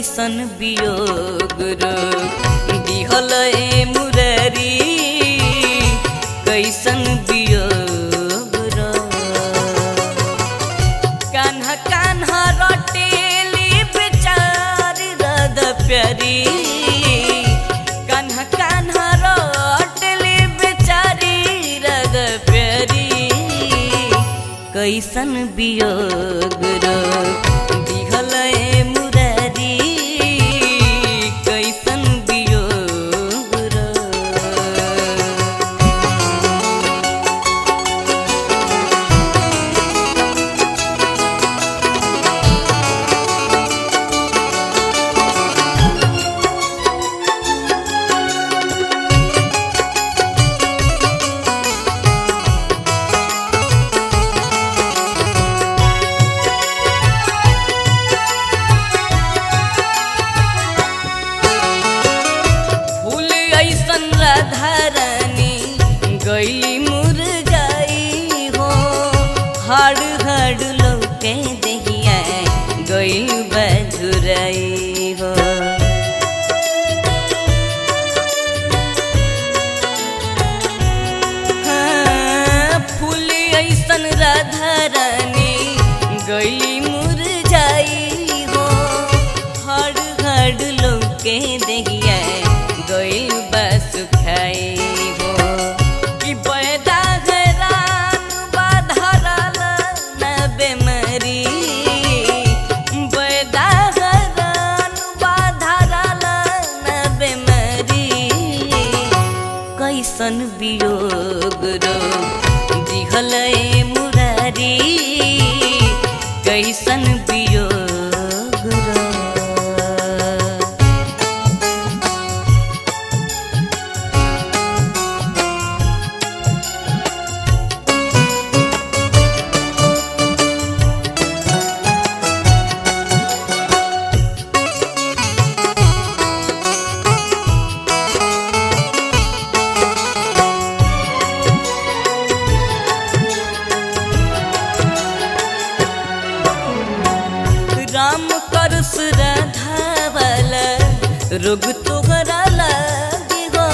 कैसन वियोग दिहल ए मुरारी, कैसन वियोग कान्हा कान्हा रोटेली बेचारी राधा प्यारी। कान्हा कान्हा रोटेली बेचारी राधा प्यारी। कैसन वियोग हाड़ हाड़ लौके दहिया गैल बजुराई हो। हाँ, फूल ऐसन राधा रानी गैली मुरझाई हो। हड़ हड़ लौके दहिया कैसन वियोग रो। जिहल मुरारी कैसन रोग तोहरा लागे हो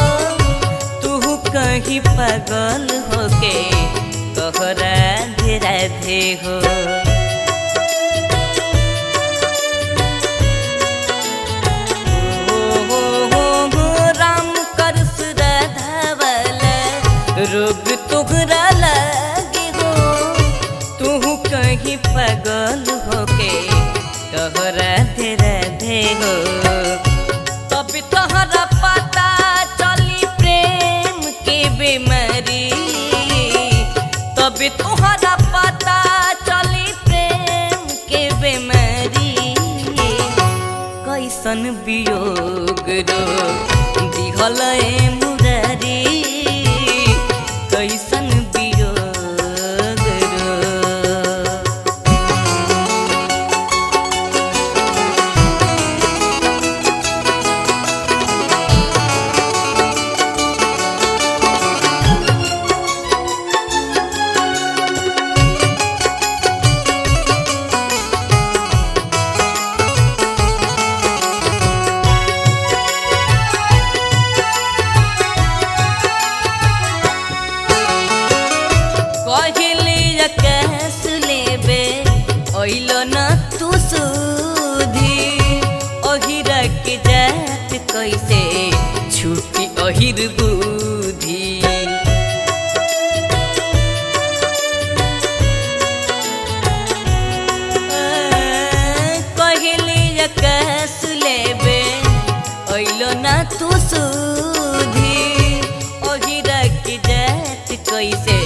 तू कहीं पागल होके कह राधे राधे हो रोग तोहरा लागे हो तू कहीं पागल होके कह राधे राधे हो। चली प्रेम के बीमारी। तब तोहरा पता चली प्रेम के बीमारी। कैसन वियोग कैसे छुटी ओहिर बुद्धि? तू सुधी। ओहिरा के जात कैसे